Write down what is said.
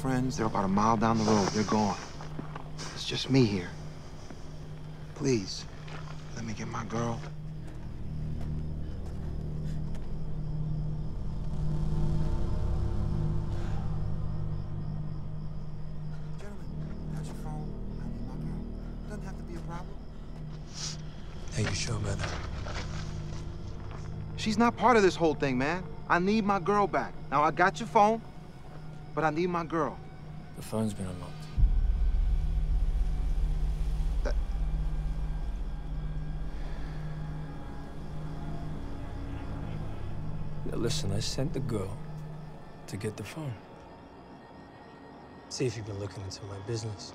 friends, they're about a mile down the road. They're gone. It's just me here. Please, let me get my girl. Gentlemen, got your phone? I need my girl. Doesn't have to be a problem. Are you sure about that? She's not part of this whole thing, man. I need my girl back. Now, I got your phone, but I need my girl. The phone's been unlocked. That- Now listen, I sent the girl to get the phone. See if you've been looking into my business.